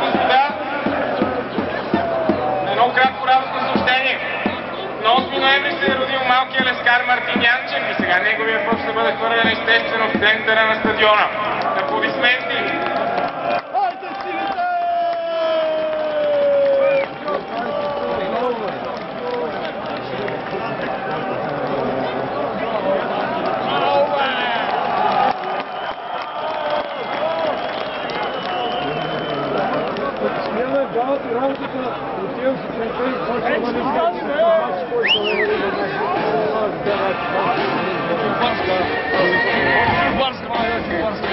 Господа, едно кратко радостно съобщение. На 8 ноември се е родил малкият лескар Мартин Янчев и intesserano sempre nella stagione. Applaudismenti. Thank you. Obrigado.